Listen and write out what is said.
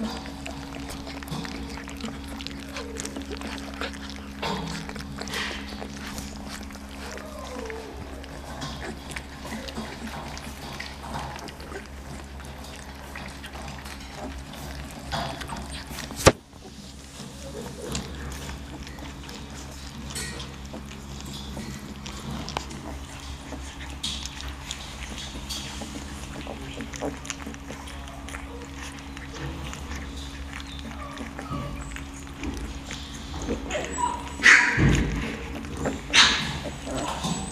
No. Thank you.